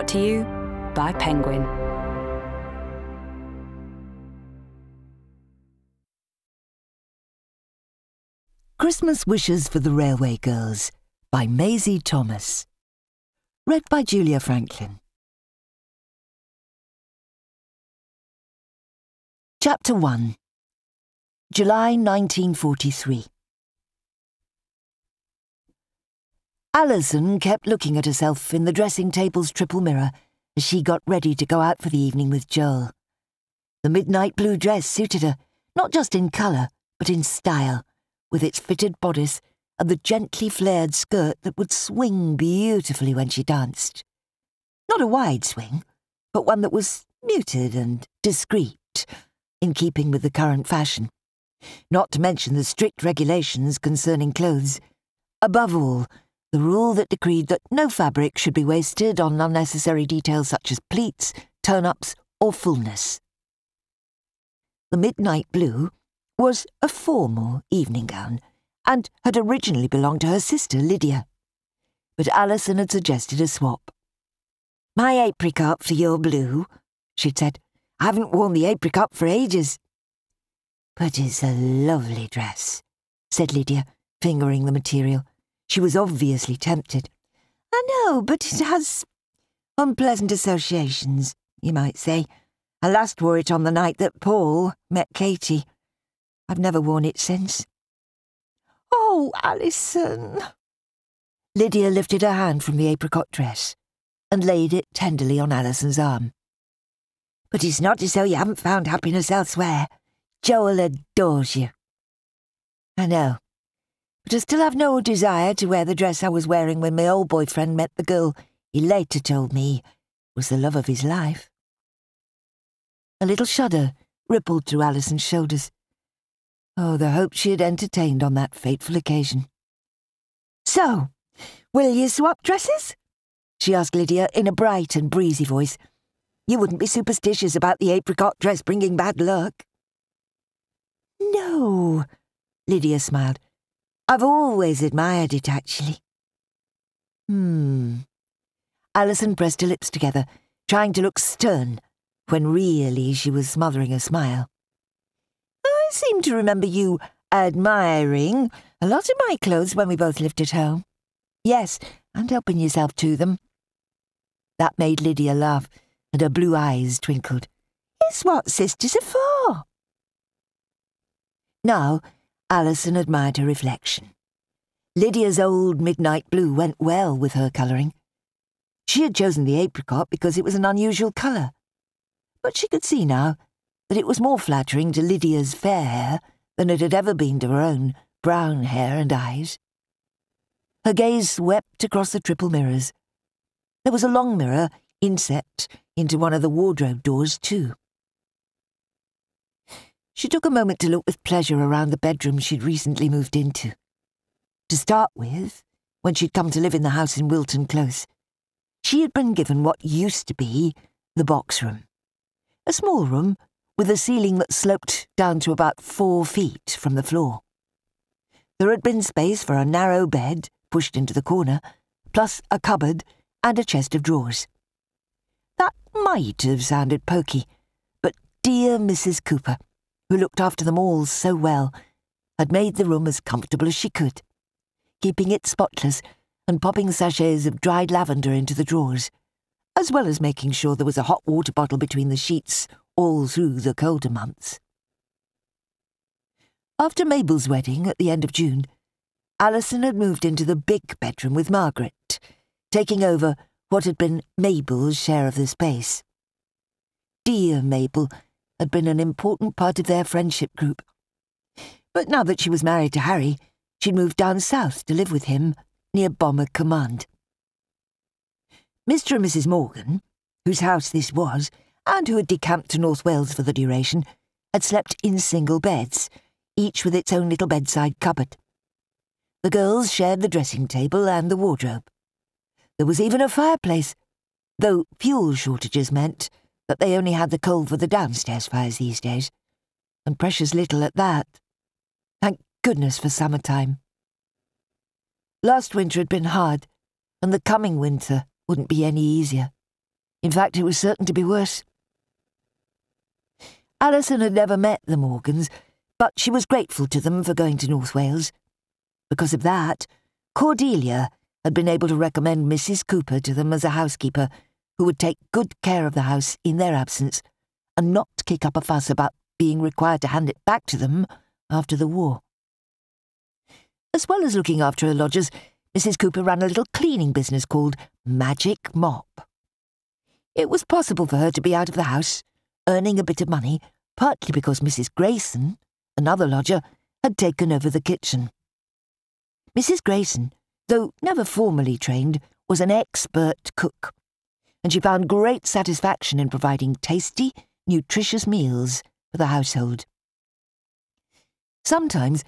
Brought to you by Penguin. Christmas Wishes for the Railway Girls by Maisie Thomas. Read by Julia Franklin. Chapter 1 July 1943 Alison kept looking at herself in the dressing table's triple mirror as she got ready to go out for the evening with Joel. The midnight blue dress suited her, not just in colour, but in style, with its fitted bodice and the gently flared skirt that would swing beautifully when she danced. Not a wide swing, but one that was muted and discreet, in keeping with the current fashion. Not to mention the strict regulations concerning clothes. Above all, the rule that decreed that no fabric should be wasted on unnecessary details such as pleats, turn-ups, or fullness. The midnight blue was a formal evening gown, and had originally belonged to her sister Lydia. But Alison had suggested a swap. My apricot for your blue, she'd said. I haven't worn the apricot for ages. But it's a lovely dress, said Lydia, fingering the material. She was obviously tempted. I know, but it has unpleasant associations, you might say. I last wore it on the night that Paul met Katie. I've never worn it since. Oh, Alison! Lydia lifted her hand from the apricot dress and laid it tenderly on Alison's arm. But it's not as though you haven't found happiness elsewhere. Joel adores you. I know, but I still have no desire to wear the dress I was wearing when my old boyfriend met the girl he later told me was the love of his life. A little shudder rippled through Alison's shoulders. Oh, the hope she had entertained on that fateful occasion. So, will you swap dresses? She asked Lydia in a bright and breezy voice. You wouldn't be superstitious about the apricot dress bringing bad luck. No, Lydia smiled. I've always admired it, actually. Hmm. Alison pressed her lips together, trying to look stern, when really she was smothering a smile. I seem to remember you admiring a lot of my clothes when we both lived at home. Yes, and helping yourself to them. That made Lydia laugh, and her blue eyes twinkled. It's what sisters are for. Now, Alison admired her reflection. Lydia's old midnight blue went well with her colouring. She had chosen the apricot because it was an unusual colour. But she could see now that it was more flattering to Lydia's fair hair than it had ever been to her own brown hair and eyes. Her gaze swept across the triple mirrors. There was a long mirror inset into one of the wardrobe doors, too. She took a moment to look with pleasure around the bedroom she'd recently moved into. To start with, when she'd come to live in the house in Wilton Close, she had been given what used to be the box room. A small room with a ceiling that sloped down to about four feet from the floor. There had been space for a narrow bed pushed into the corner, plus a cupboard and a chest of drawers. That might have sounded poky, but dear Mrs. Cooper who looked after them all so well, had made the room as comfortable as she could, keeping it spotless and popping sachets of dried lavender into the drawers, as well as making sure there was a hot water bottle between the sheets all through the colder months. After Mabel's wedding at the end of June, Alison had moved into the big bedroom with Margaret, taking over what had been Mabel's share of the space. Dear Mabel had been an important part of their friendship group. But now that she was married to Harry, she'd moved down south to live with him near Bomber Command. Mr. and Mrs. Morgan, whose house this was, and who had decamped to North Wales for the duration, had slept in single beds, each with its own little bedside cupboard. The girls shared the dressing table and the wardrobe. There was even a fireplace, though fuel shortages meant that they only had the coal for the downstairs fires these days, and precious little at that. Thank goodness for summertime. Last winter had been hard, and the coming winter wouldn't be any easier. In fact, it was certain to be worse. Alison had never met the Morgans, but she was grateful to them for going to North Wales. Because of that, Cordelia had been able to recommend Mrs. Cooper to them as a housekeeper who would take good care of the house in their absence and not kick up a fuss about being required to hand it back to them after the war. As well as looking after her lodgers, Mrs. Cooper ran a little cleaning business called Magic Mop. It was possible for her to be out of the house, earning a bit of money, partly because Mrs. Grayson, another lodger, had taken over the kitchen. Mrs. Grayson, though never formally trained, was an expert cook, and she found great satisfaction in providing tasty, nutritious meals for the household. Sometimes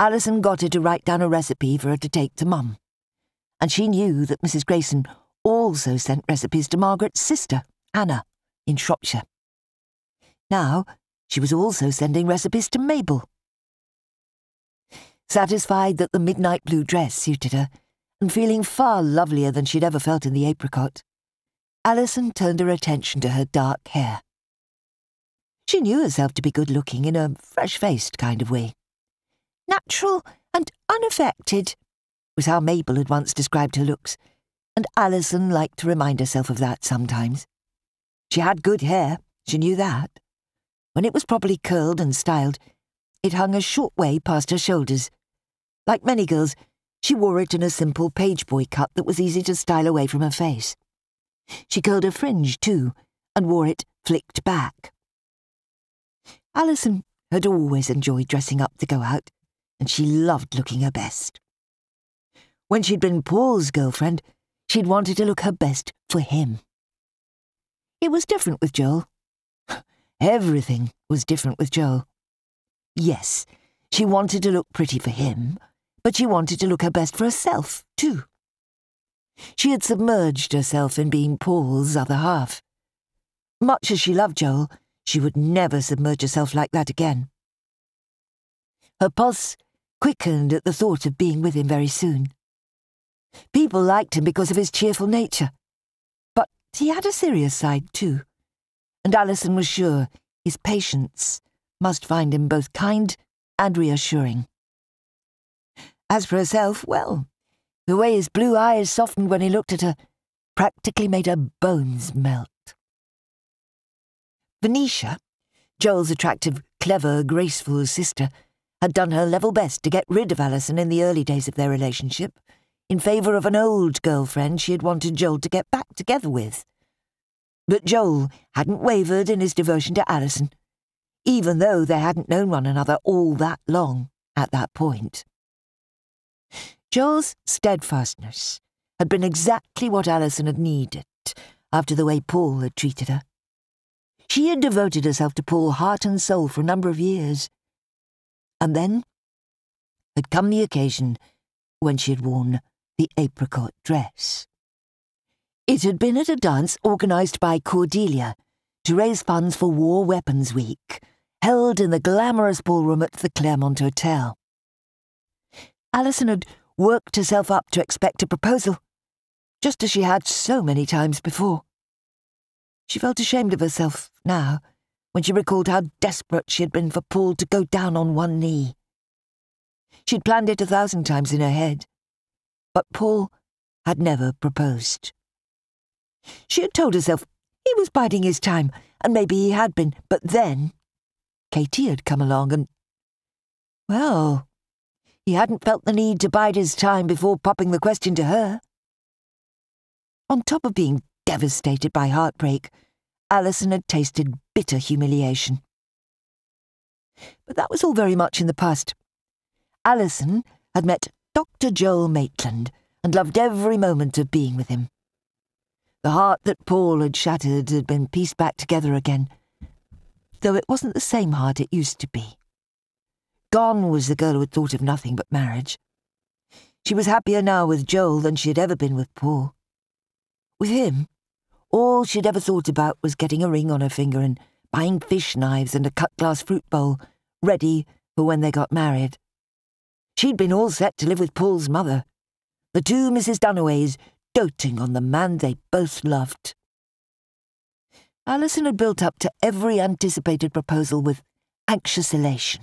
Alison got her to write down a recipe for her to take to Mum, and she knew that Mrs. Grayson also sent recipes to Margaret's sister, Anna, in Shropshire. Now, she was also sending recipes to Mabel. Satisfied that the midnight blue dress suited her, and feeling far lovelier than she'd ever felt in the apricot, Alison turned her attention to her dark hair. She knew herself to be good looking in a fresh faced kind of way. Natural and unaffected was how Mabel had once described her looks, and Alison liked to remind herself of that sometimes. She had good hair, she knew that. When it was properly curled and styled, it hung a short way past her shoulders. Like many girls, she wore it in a simple page boy cut that was easy to style away from her face. She curled her fringe, too, and wore it flicked back. Alison had always enjoyed dressing up to go out, and she loved looking her best. When she'd been Paul's girlfriend, she'd wanted to look her best for him. It was different with Joel. Everything was different with Joel. Yes, she wanted to look pretty for him, but she wanted to look her best for herself, too. She had submerged herself in being Paul's other half. Much as she loved Joel, she would never submerge herself like that again. Her pulse quickened at the thought of being with him very soon. People liked him because of his cheerful nature. But he had a serious side, too. And Alison was sure his patients must find him both kind and reassuring. As for herself, well, the way his blue eyes softened when he looked at her practically made her bones melt. Venetia, Joel's attractive, clever, graceful sister, had done her level best to get rid of Alison in the early days of their relationship, in favour of an old girlfriend she had wanted Joel to get back together with. But Joel hadn't wavered in his devotion to Alison, even though they hadn't known one another all that long at that point. Joel's steadfastness had been exactly what Alison had needed after the way Paul had treated her. She had devoted herself to Paul heart and soul for a number of years, and then had come the occasion when she had worn the apricot dress. It had been at a dance organised by Cordelia to raise funds for War Weapons Week, held in the glamorous ballroom at the Claremont Hotel. Alison had worked herself up to expect a proposal, just as she had so many times before. She felt ashamed of herself now when she recalled how desperate she had been for Paul to go down on one knee. She'd planned it a thousand times in her head, but Paul had never proposed. She had told herself he was biding his time, and maybe he had been, but then Katie had come along and. Well, he hadn't felt the need to bide his time before popping the question to her. On top of being devastated by heartbreak, Alison had tasted bitter humiliation. But that was all very much in the past. Alison had met Dr. Joel Maitland and loved every moment of being with him. The heart that Paul had shattered had been pieced back together again, though it wasn't the same heart it used to be. Gone was the girl who had thought of nothing but marriage. She was happier now with Joel than she had ever been with Paul. With him, all she'd ever thought about was getting a ring on her finger and buying fish knives and a cut glass fruit bowl, ready for when they got married. She'd been all set to live with Paul's mother, the two Mrs. Dunnaways doting on the man they both loved. Alison had built up to every anticipated proposal with anxious elation,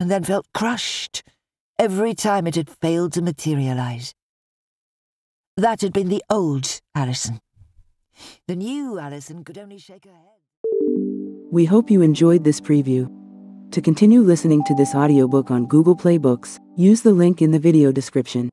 and then felt crushed every time it had failed to materialize. That had been the old Alison. The new Alison could only shake her head. We hope you enjoyed this preview. To continue listening to this audiobook on Google Play Books, use the link in the video description.